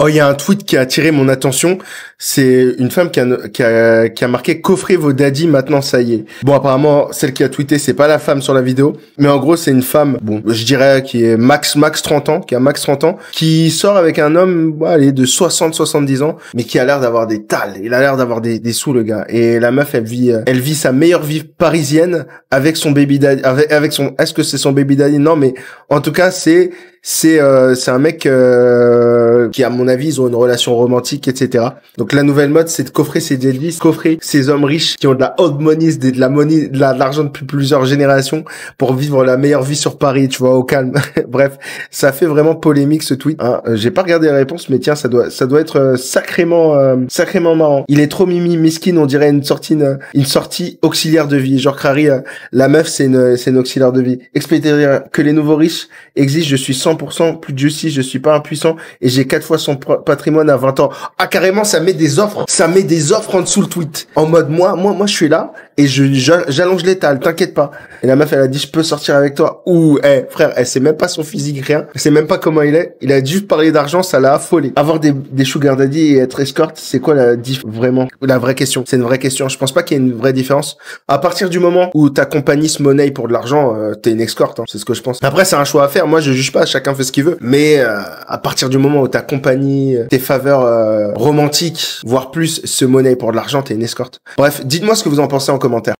Oh, il y a un tweet qui a attiré mon attention. C'est une femme qui a, qui a, qui a marqué coffrez vos daddies maintenant ça y est. Bon apparemment celle qui a tweeté c'est pas la femme sur la vidéo, mais en gros c'est une femme bon je dirais qui est max max 30 ans, qui a max 30 ans, qui sort avec un homme bon, allez de 60 70 ans, mais qui a l'air d'avoir des tales. Il a l'air d'avoir des, sous le gars. Et la meuf elle vit elle vit sa meilleure vie parisienne avec son baby daddy avec, avec son est-ce que c'est son baby daddy? Non mais en tout cas c'est c'est euh, c'est un mec euh, qui à mon avis ils ont une relation romantique etc donc la nouvelle mode c'est de coffrer ces Jellies coffrer ces hommes riches qui ont de la old money de la money de l'argent depuis plusieurs générations pour vivre la meilleure vie sur Paris tu vois au calme. Bref ça fait vraiment polémique ce tweet hein. Euh, j'ai pas regardé la réponse mais tiens ça doit ça doit être sacrément sacrément marrant. Il est trop mimi miskin on dirait une sortie une, sortie auxiliaire de vie. Genre Crary la meuf c'est une c'est une auxiliaire de vie. Expliquer que les nouveaux riches existent je suis sans plus de justice, je suis pas impuissant et j'ai quatre fois son patrimoine à 20 ans. Ah carrément, ça met des offres, ça met des offres en dessous le tweet. En mode moi, moi, moi, je suis là et je j'allonge l'étal, t'inquiète pas. Et la meuf, elle a dit je peux sortir avec toi. Ou, eh frère, elle sait même pas son physique, rien. Elle sait même pas comment il est. Il a juste parlé d'argent, ça l'a affolé. Avoir des des sugar daddy et être escort, c'est quoi la diff vraiment? La vraie question, c'est une vraie question. Je pense pas qu'il y ait une vraie différence. À partir du moment où ta compagnie se monnaie pour de l'argent, euh, t'es une escorte, hein, c'est ce que je pense. Après, c'est un choix à faire. Moi, je juge pas. Chacun fait ce qu'il veut. Mais euh, à partir du moment où ta compagnie, tes faveurs euh, romantiques, voire plus, se monnaie pour de l'argent, t'es une escorte. Bref, dites-moi ce que vous en pensez en commentaire.